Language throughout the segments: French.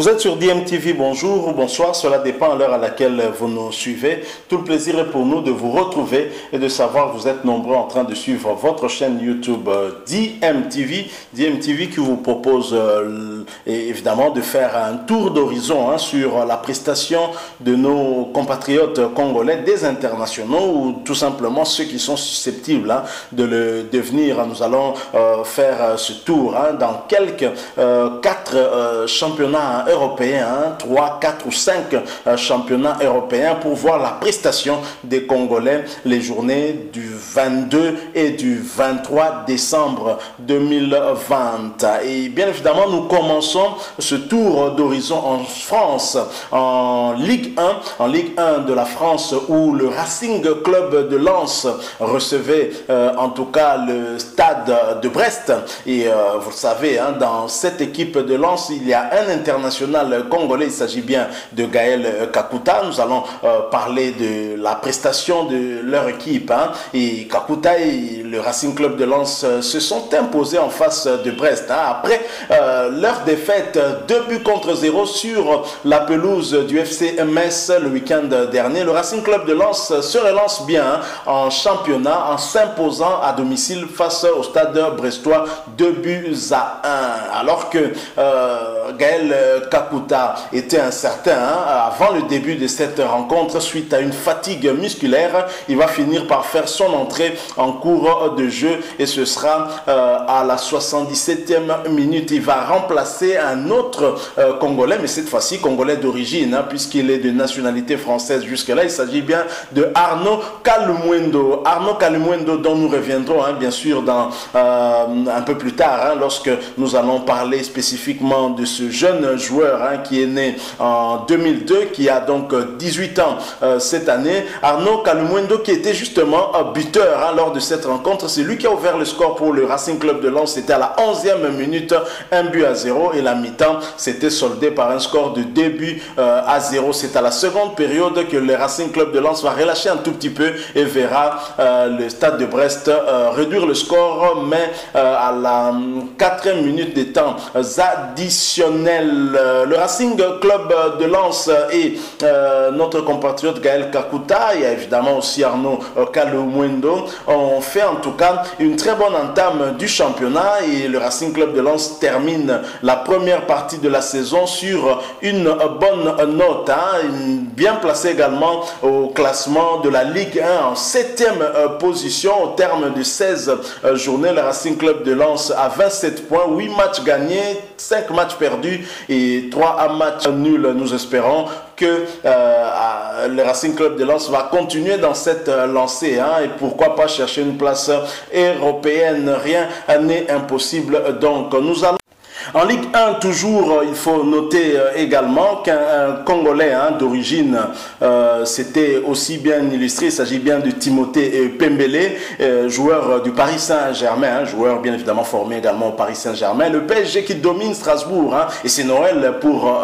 Vous êtes sur DMTV, bonjour ou bonsoir, cela dépend à l'heure à laquelle vous nous suivez. Tout le plaisir est pour nous de vous retrouver et de savoir que vous êtes nombreux en train de suivre votre chaîne YouTube euh, DMTV. DMTV qui vous propose euh, évidemment de faire un tour d'horizon hein, sur la prestation de nos compatriotes congolais, des internationaux ou tout simplement ceux qui sont susceptibles hein, de le devenir. Nous allons euh, faire ce tour hein, dans quelques quatre championnats européens, 3, 4 ou 5 euh, championnats européens pour voir la prestation des Congolais les journées du 22 et du 23 décembre 2020. Et bien évidemment, nous commençons ce tour d'horizon en France, en Ligue 1, en Ligue 1 de la France où le Racing Club de Lens recevait euh, en tout cas le stade de Brest. Et euh, vous le savez, hein, dans cette équipe de Lens, il y a un international congolais. Il s'agit bien de Gaël Kakuta. Nous allons euh, parler de la prestation de leur équipe. Hein. Et Kakuta et le Racing Club de Lens euh, se sont imposés en face de Brest. Hein. Après euh, leur défaite, deux buts contre zéro sur la pelouse du FC MS le week-end dernier, le Racing Club de Lens se relance bien hein, en championnat en s'imposant à domicile face au stade brestois deux buts à 1. Alors que Gaël Kakuta était incertain hein, avant le début de cette rencontre suite à une fatigue musculaire. Il va finir par faire son entrée en cours de jeu et ce sera euh, à la 77e minute. Il va remplacer un autre euh, Congolais, mais cette fois-ci Congolais d'origine, hein, puisqu'il est de nationalité française jusque-là. Il s'agit bien de Arnaud Kalumwendo. Arnaud Kalumwendo dont nous reviendrons hein, bien sûr dans, euh, un peu plus tard lorsque nous allons parler spécifiquement de ce jeune joueur Hein, qui est né en 2002, qui a donc 18 ans euh, cette année. Arnaud Kalumwendo, qui était justement buteur hein, lors de cette rencontre. C'est lui qui a ouvert le score pour le Racing Club de Lens. C'était à la 11e minute, un but à 0. Et la mi-temps s'était soldé par un score de 2 buts euh, à 0. C'est à la seconde période que le Racing Club de Lens va relâcher un tout petit peu et verra euh, le stade de Brest réduire le score. Mais à la 4e minute des temps additionnels, euh, le Racing Club de Lens et euh, notre compatriote Gaël Kakuta, et évidemment aussi Arnaud Kalumwendo, ont fait en tout cas une très bonne entame du championnat et le Racing Club de Lens termine la première partie de la saison sur une bonne note, hein, bien placé également au classement de la Ligue 1 en septième euh, position au terme de 16 journées. Le Racing Club de Lens a 27 points, 8 matchs gagnés, 5 matchs perdus trois 3 matchs nuls. Nous espérons que euh, le Racing Club de Lens va continuer dans cette euh, lancée hein, et pourquoi pas chercher une place européenne. Rien n'est impossible. Donc nous allons en Ligue 1, toujours, euh, il faut noter euh, également qu'un Congolais hein, d'origine euh, s'était aussi bien illustré. Il s'agit bien de Timothée Pembele, joueur du Paris Saint-Germain, hein, joueur bien évidemment formé également au Paris Saint-Germain. Le PSG qui domine Strasbourg, hein, et c'est Noël pour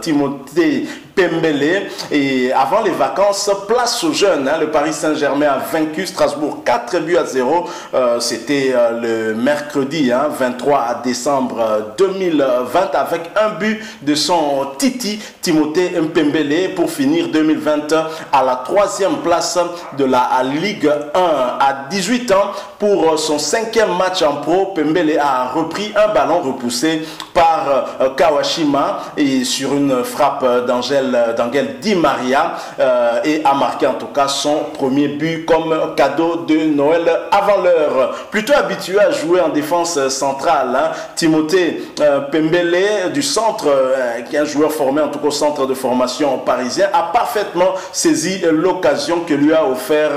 Timothée Pembele. Et avant les vacances, place aux jeunes. Hein. le Paris Saint-Germain a vaincu Strasbourg 4 buts à 0. Euh, c'était euh, le mercredi 23 hein, décembre 2020 avec un but de son Titi, Timothée Mpembele, pour finir 2020 à la troisième place de la Ligue 1. À 18 ans, pour son cinquième match en pro, Pembele a repris un ballon repoussé par euh, Kawashima et sur une frappe d'Angèle d'Angel Di Maria euh, et a marqué en tout cas son premier but comme cadeau de Noël avant l'heure. Plutôt habitué à jouer en défense centrale, hein, Timothée euh, Pembele du centre, euh, qui est un joueur formé en tout cas au centre de formation parisien, a parfaitement saisi l'occasion que lui a offert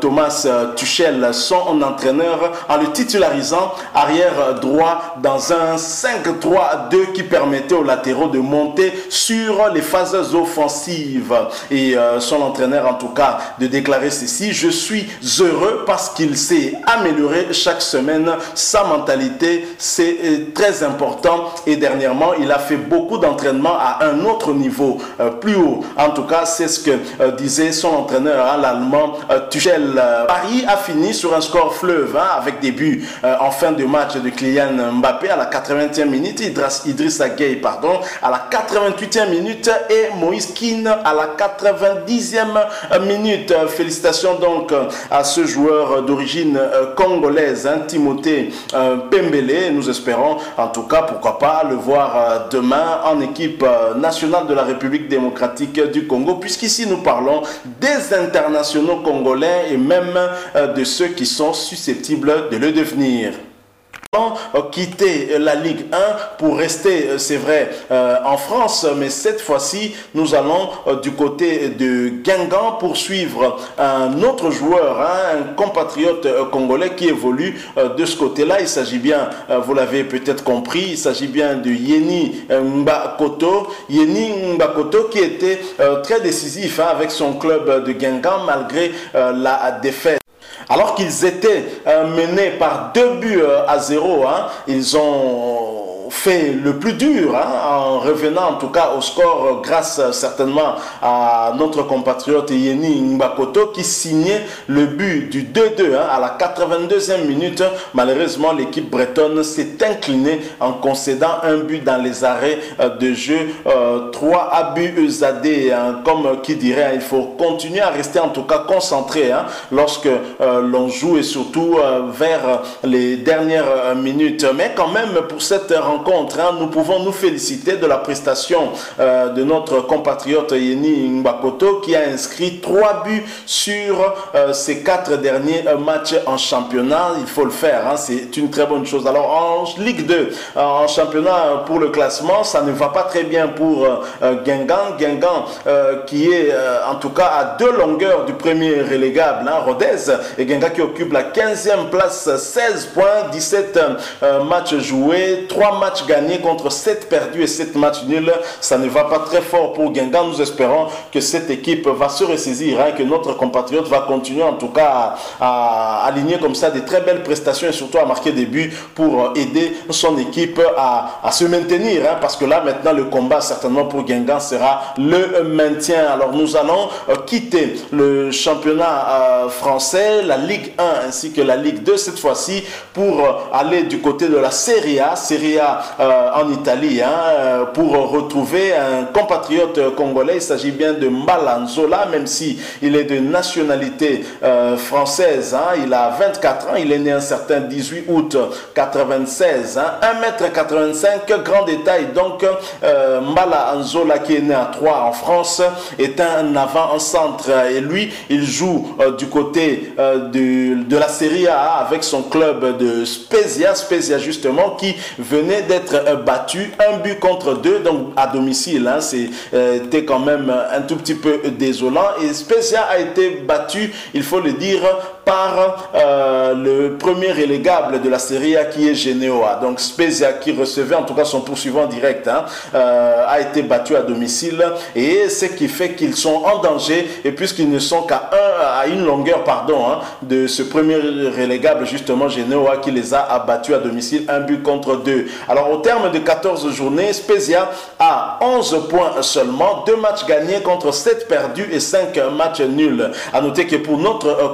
Thomas Tuchel, son entraîneur, en le titularisant arrière droit dans un 5-3-2 qui permettait aux latéraux de monter sur les phases offensives. Et euh, son entraîneur, en tout cas, de déclarer ceci, je suis heureux parce qu'il s'est amélioré chaque semaine. Sa mentalité, c'est euh, très important. Et dernièrement, il a fait beaucoup d'entraînement à un autre niveau, euh, plus haut. En tout cas, c'est ce que disait son entraîneur, hein, l'allemand Tuchel. Paris a fini sur un score fleuve hein, avec des buts en fin de match de Kylian Mbappé à la 80e minute minute, Idrissa Gueye pardon, à la 88e minute Moïse Keane à la 90e minute. Félicitations donc à ce joueur d'origine congolaise, hein, Timothée Pembele. Nous espérons en tout cas, pourquoi pas, le voir demain en équipe nationale de la République démocratique du Congo, puisqu'ici nous parlons des internationaux congolais et même euh, de ceux qui sont susceptibles de le devenir quitter la Ligue 1 pour rester, euh, c'est vrai, euh, en France, mais cette fois-ci, nous allons euh, du côté de Guingamp pour suivre un autre joueur, hein, un compatriote congolais qui évolue de ce côté-là. Il s'agit bien, vous l'avez peut-être compris, il s'agit bien de Yeni Mbakoto. Yeni Mbakoto qui était très décisif hein, avec son club de Guingamp malgré la défaite. Alors qu'ils étaient euh, menés par deux buts euh, à zéro, hein, ils ont le plus dur hein, en revenant en tout cas au score grâce certainement à notre compatriote Yeni Mbakoto qui signait le but du 2-2 hein, à la 82e minute. Malheureusement, l'équipe bretonne s'est inclinée en concédant un but dans les arrêts euh, de jeu. 3 à buts hein, comme qui dirait, il faut continuer à rester en tout cas concentré lorsque euh, l'on joue et surtout euh, vers les dernières minutes. Mais quand même, pour cette rencontre, nous pouvons nous féliciter de la prestation euh, de notre compatriote Yeni Mbakoto qui a inscrit trois buts sur euh, ces quatre derniers euh, matchs en championnat. Il faut le faire, hein, c'est une très bonne chose. Alors en Ligue 2, en championnat pour le classement, ça ne va pas très bien pour Guingamp. Guingamp qui est en tout cas à deux longueurs du premier relégable, hein, Rodez, et Guingamp qui occupe la 15e place, 16 points, 17 matchs joués, 3 matchs matchs gagnés contre 7 perdus et 7 matchs nuls. Ça ne va pas très fort pour Guingamp. Nous espérons que cette équipe va se ressaisir, hein, que notre compatriote va continuer en tout cas à, aligner comme ça des très belles prestations et surtout à marquer des buts pour aider son équipe à, se maintenir. Hein, parce que là maintenant le combat certainement pour Guingamp sera le maintien. Alors nous allons euh, quitter le championnat euh, français, la Ligue 1 ainsi que la Ligue 2 cette fois-ci pour euh, aller du côté de la Serie A. Serie A euh, en Italie hein, euh, pour retrouver un compatriote congolais. Il s'agit bien de Malanzola, même si il est de nationalité euh, française. Hein. il a 24 ans, il est né un certain 18 août 96. Hein, 1m85, grand détail. Donc, euh, Malanzola qui est né à Troyes en France est un avant en centre. Et lui, il joue du côté de, de la Serie A avec son club de Spezia, Spezia justement, qui venait d'être euh, battu, un but contre deux, donc à domicile. Hein, C'était euh, quand même un tout petit peu désolant. Et Spezia a été battu, il faut le dire, par euh, le premier relégable de la Serie A qui est Genoa. Donc Spezia qui recevait en tout cas son poursuivant direct hein, a été battu à domicile et ce qui fait qu'ils sont en danger et puisqu'ils ne sont qu'à à une longueur hein, de ce premier relégable justement Genoa qui les a abattus à domicile un but contre deux. Alors au terme de 14 journées, Spezia a 11 points seulement, 2 matchs gagnés contre 7 perdus et 5 matchs nuls. A noter que pour notre euh,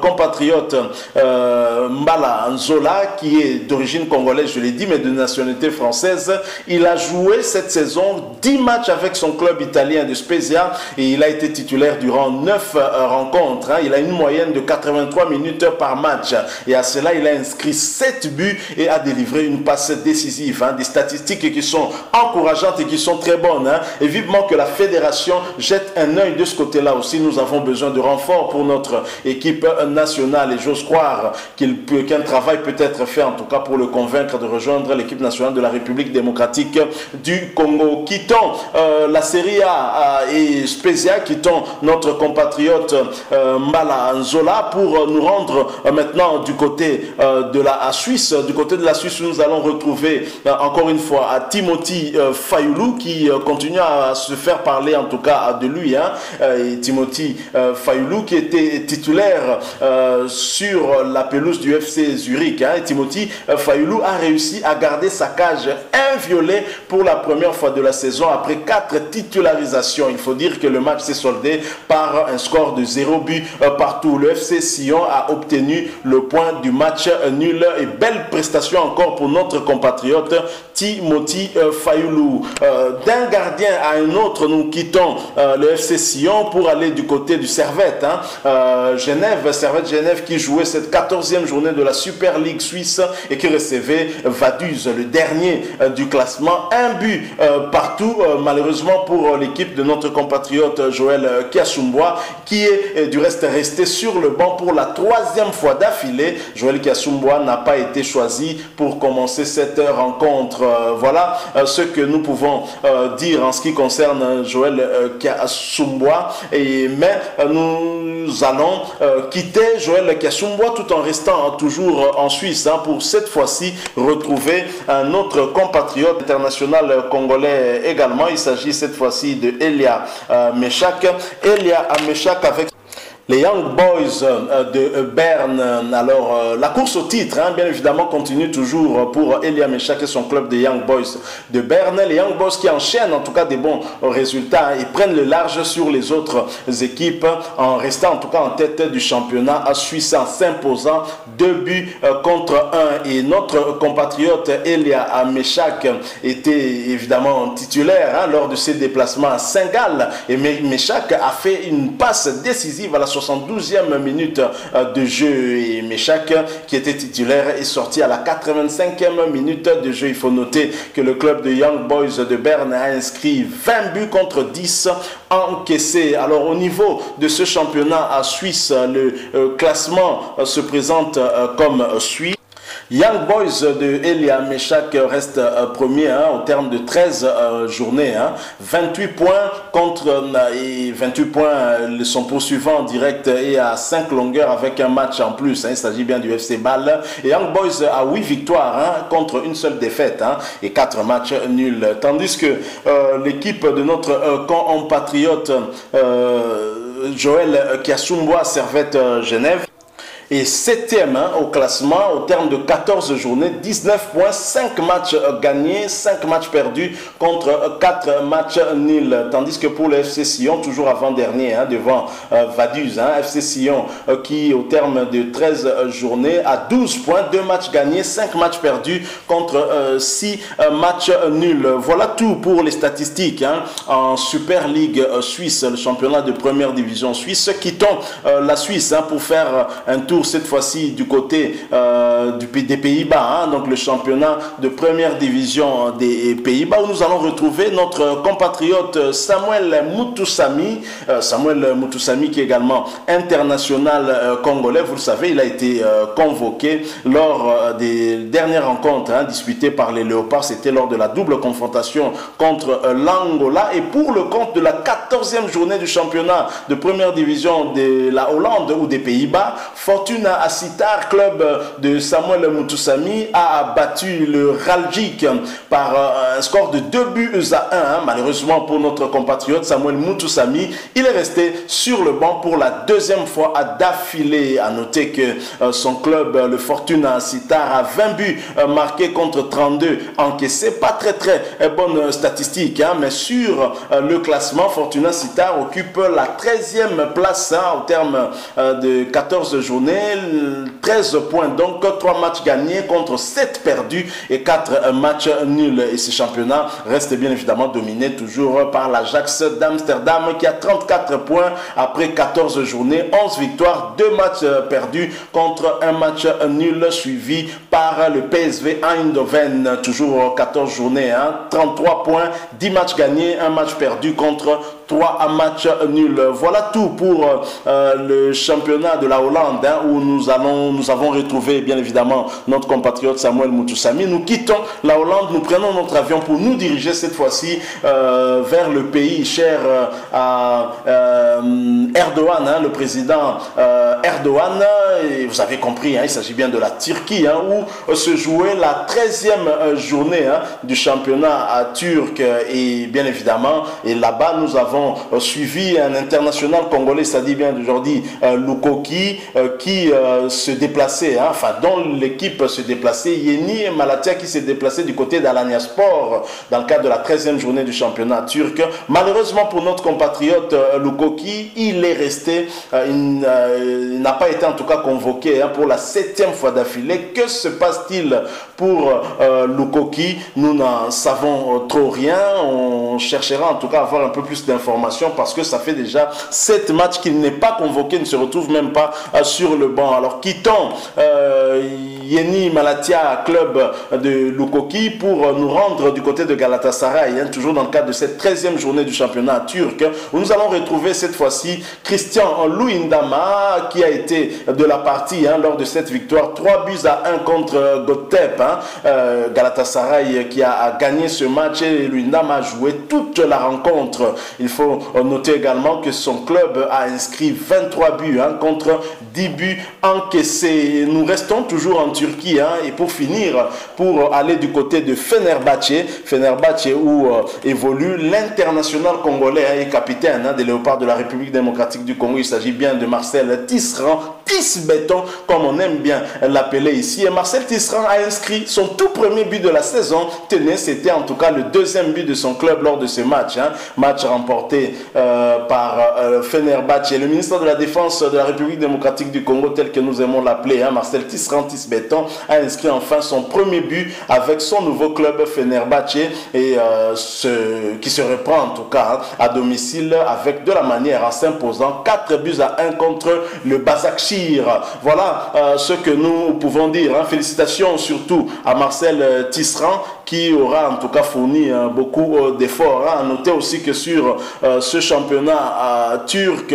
euh, Mbala Nzola, qui est d'origine congolaise, je l'ai dit, mais de nationalité française, il a joué cette saison 10 matchs avec son club italien de Spezia et il a été titulaire durant 9 euh, rencontres. Hein. Il a une moyenne de 83 minutes par match et à cela, il a inscrit 7 buts et a délivré une passe décisive. Hein. Des statistiques qui sont encourageantes et qui sont très bonnes. Hein. Et vivement que la fédération jette un œil de ce côté-là aussi. Nous avons besoin de renfort pour notre équipe nationale et j'ose croire qu'un travail peut être fait en tout cas pour le convaincre de rejoindre l'équipe nationale de la République démocratique du Congo. Quittons euh, la Série A euh, et Spezia, quittons notre compatriote euh, Mbala pour nous rendre maintenant du côté de la Suisse. Du côté de la Suisse, nous allons retrouver encore une fois à Timothy euh, Fayoulou qui euh, continue à se faire parler en tout cas de lui. Hein. Euh, Timothy Fayoulou qui était titulaire sur la pelouse du FC Zurich. Hein, Timothy Fayoulou a réussi à garder sa cage inviolée pour la première fois de la saison après quatre titularisations. Il faut dire que le match s'est soldé par un score de 0 but partout. Le FC Sion a obtenu le point du match nul et belle prestation encore pour notre compatriote Timothy Fayoulou. D'un gardien à un autre, nous quittons le FC Sion pour aller du côté du Servette. Hein. Euh, Genève, Servette Genève qui jouait cette 14e journée de la Super League suisse et qui recevait Vaduz, le dernier euh, du classement. Un but euh, partout, malheureusement pour l'équipe de notre compatriote Joël Kiasumbois, qui est du reste resté sur le banc pour la troisième fois d'affilée. Joël Kiasumbois n'a pas été choisi pour commencer cette rencontre. voilà ce que nous pouvons dire en ce qui concerne Joël Kiasumbois. Et, mais nous allons euh, quitter Joël Kassumbois tout en restant toujours en Suisse hein, pour cette fois-ci retrouver un autre compatriote international congolais également. Il s'agit cette fois-ci de Elia euh, Meshak. Elia Meshak avec les Young Boys euh, de Berne. Alors, euh, la course au titre, hein, bien évidemment, continue toujours pour Elia Meshak et son club des Young Boys de Berne. Les Young Boys qui enchaînent en tout cas des bons résultats et prennent le large sur les autres équipes en restant en tout cas en tête du championnat suisse en s'imposant deux buts euh, contre un. Et notre compatriote Elia Meshak était évidemment titulaire hein, lors de ses déplacements à Saint-Gall. Et Meshak a fait une passe décisive à la 72e minute euh, de jeu et Meshak qui était titulaire est sorti à la 85e minute de jeu. Il faut noter que le club de Young Boys de Berne a inscrit 20 buts contre 10 encaissés. Alors au niveau de ce championnat à Suisse, le euh, classement euh, se présente comme suit. Young Boys de Elia Meshak reste euh, premier hein, au terme de 13 euh, journées. 28 hein. points contre euh, et 28 points sont poursuivants en direct et à 5 longueurs avec un match en plus. Hein. Il s'agit bien du FC Ball. Et Young Boys a 8 victoires contre une seule défaite et 4 matchs nuls. Tandis que l'équipe de notre compatriote Joël Kiasumboa Servette Genève et septième hein, au classement au terme de 14 journées, 19 points, 5 matchs gagnés, 5 matchs perdus contre 4 matchs nuls. Tandis que pour le FC Sion, toujours avant-dernier, hein, devant euh, Vaduz, hein, FC Sion euh, qui au terme de 13 journées a 12 points, 2 matchs gagnés, 5 matchs perdus contre 6 euh, matchs nuls. Voilà tout pour les statistiques en Super League Suisse, le championnat de première division suisse. Quittons la Suisse pour faire un tour cette fois-ci du côté euh, des Pays-Bas, hein, donc le championnat de première division des Pays-Bas, où nous allons retrouver notre compatriote Samuel Mutusami. Euh, Samuel Mutusami qui est également international euh, congolais, vous le savez, il a été convoqué lors des dernières rencontres hein, disputées par les Léopards. C'était lors de la double confrontation contre l'Angola. Et pour le compte de la 14e journée du championnat de première division de la Hollande ou des Pays-Bas, Fortune Fortuna Assitar, club de Samuel Mutusami, a battu le Ralgic par euh, un score de 2 buts à 1. Hein. Malheureusement pour notre compatriote Samuel Mutusami, il est resté sur le banc pour la deuxième fois à d'affilée. À noter que euh, son club, le Fortuna Assitar, a 20 buts euh, marqués contre 32 encaissés. Pas très très bonne statistique, hein, mais sur le classement, Fortuna Citar occupe la 13e place hein, au terme de 14 journées. 13 points, donc 3 matchs gagnés contre 7 perdus et 4 matchs nuls. Et ce championnat reste bien évidemment dominé toujours par l'Ajax d'Amsterdam qui a 34 points après 14 journées, 11 victoires, 2 matchs perdus contre un match nul suivi par le PSV Eindhoven, toujours 14 journées, 33 hein. points, 10 matchs gagnés, 1 match perdu contre 3 matchs nuls. Voilà tout pour euh, le championnat de la Hollande hein, où nous, allons, nous avons retrouvé bien évidemment notre compatriote Samuel Moutoussami. Nous quittons la Hollande, nous prenons notre avion pour nous diriger cette fois-ci euh, vers le pays cher euh, à Erdogan, hein, le président Erdogan. Vous avez compris, hein, il s'agit bien de la Turquie où se jouait la 13e journée du championnat turc. Et bien évidemment, et là-bas nous avons avons suivi un international congolais, ça dit bien d'aujourd'hui, Lukoki, qui se déplaçait, hein, enfin dont l'équipe se déplaçait, Yeni et Malatia qui s'est déplacé du côté d'Alania Sport dans le cadre de la 13e journée du championnat turc. Malheureusement pour notre compatriote Lukoki, il est resté, il, n'a pas été en tout cas convoqué hein, pour la septième fois d'affilée. Que se passe-t-il pour Lukoki Nous n'en savons trop rien. On cherchera en tout cas à avoir un peu plus d'informations parce que ça fait déjà sept matchs qu'il n'est pas convoqué, ne se retrouve même pas sur le banc. Alors quittons euh, Yeni Malatia, club de Lukoki, pour nous rendre du côté de Galatasaray, hein, toujours dans le cadre de cette 13e journée du championnat turc, où nous allons retrouver cette fois-ci Christian Louindama, qui a été de la partie hein, lors de cette victoire, 3 buts à 1 contre Gotep. Hein, euh, Galatasaray qui a, gagné ce match et Louindama a joué toute la rencontre. Il faut noter également que son club a inscrit 23 buts contre 10 buts encaissés. Nous restons toujours en Turquie. Hein, et pour finir, pour aller du côté de Fenerbahçe, Fenerbahçe où euh, évolue l'international congolais hein, et capitaine hein, des Léopards de la République démocratique du Congo. Il s'agit bien de Marcel Tisserand, Béton, comme on aime bien l'appeler ici. Et Marcel Tisserand a inscrit son tout premier but de la saison. Tenez, c'était en tout cas le deuxième but de son club lors de ce match. Match remporté euh, par euh, Fenerbahçe. Le ministre de la Défense de la République démocratique du Congo, tel que nous aimons l'appeler, Marcel Tisserand, Tisbéton, a inscrit enfin son premier but avec son nouveau club Fenerbahçe et euh, qui se reprend en tout cas hein, à domicile avec de la manière en s'imposant 4 buts à 1 contre le Bazakshir. Voilà euh, ce que nous pouvons dire. Hein. Félicitations surtout à Marcel euh, Tisserand qui aura en tout cas fourni beaucoup d'efforts. Hein. À noter aussi que sur ce championnat turc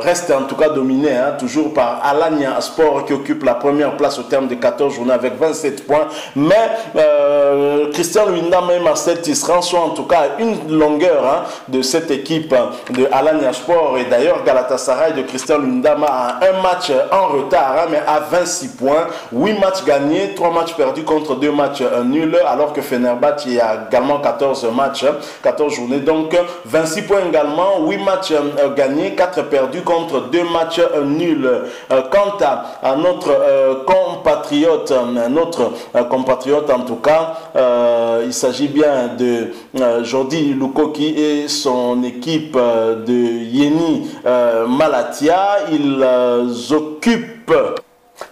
reste en tout cas dominé toujours par Alanya Sport qui occupe la première place au terme de 14 journées avec 27 points. Mais euh, Christian Windam et Marcel Tisserand sont en tout cas une longueur hein, de cette équipe de Alanya Sport. Et d'ailleurs, Galatasaray de Christian Windam a un match en retard, hein, mais à 26 points. 8 matchs gagnés, 3 matchs perdus contre 2 matchs nuls, alors que Fenerbahçe a également 14 matchs, 14 journées. Donc 26 points également, 8 matchs euh, gagnés, 4 perdus contre 2 matchs nuls. Euh, quant à, notre compatriote, notre euh, compatriote en tout cas, euh, il s'agit bien de euh, Jordi Lukoki et son équipe de Yeni Malatia. Ils occupent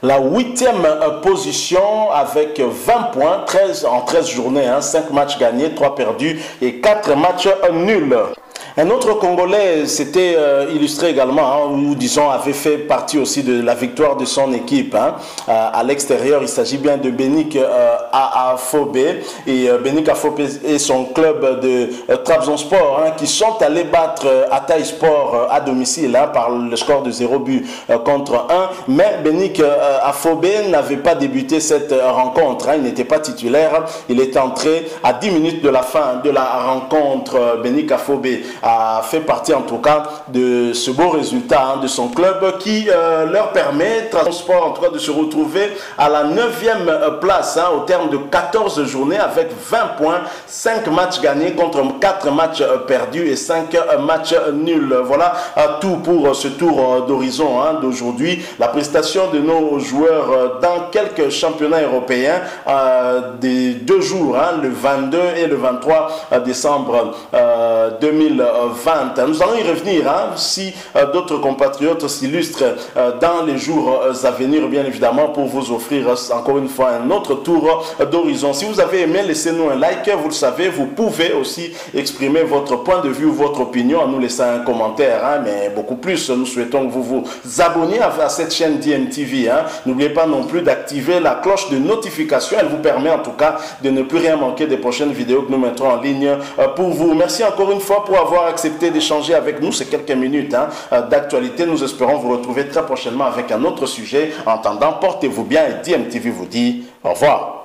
la huitième position avec 20 points, 13 en 13 journées, 5 hein, matchs gagnés, 3 perdus et 4 matchs nuls. Un autre Congolais s'était euh, illustré également, hein, ou disons avait fait partie aussi de la victoire de son équipe hein. euh, à l'extérieur. Il s'agit bien de Benik euh, et Benik Afobe et son club de Trabzonspor hein, qui sont allés battre Ataï Sport à domicile par le score de 0 but contre 1. Mais Benik Afobe n'avait pas débuté cette rencontre. Il n'était pas titulaire. Il est entré à 10 minutes de la fin de la rencontre. Benik Afobe a fait partie en tout cas de ce beau résultat hein, de son club qui euh, leur permet, Transport en tout cas, de se retrouver à la 9e euh, place hein, au terme de 14 journées avec 20 points, 5 matchs gagnés contre 4 matchs euh, perdus et 5 matchs nuls. Voilà tout pour ce tour d'horizon hein, d'aujourd'hui. La prestation de nos joueurs dans quelques championnats européens des deux jours, le 22 et le 23 décembre 2020. 20. Nous allons y revenir hein, si euh, d'autres compatriotes s'illustrent euh, dans les jours euh, à venir, bien évidemment, pour vous offrir encore une fois un autre tour d'horizon. Si vous avez aimé, laissez-nous un like. Vous le savez, vous pouvez aussi exprimer votre point de vue votre opinion en nous laissant un commentaire. Hein, mais beaucoup plus, nous souhaitons que vous vous abonniez à, cette chaîne DMTV. Hein. N'oubliez pas non plus d'activer la cloche de notification. Elle vous permet en tout cas de ne plus rien manquer des prochaines vidéos que nous mettrons en ligne pour vous. Merci encore une fois pour avoir accepté d'échanger avec nous ces quelques minutes hein, euh, d'actualité. Nous espérons vous retrouver très prochainement avec un autre sujet. En attendant, portez-vous bien et DMTV vous dit au revoir.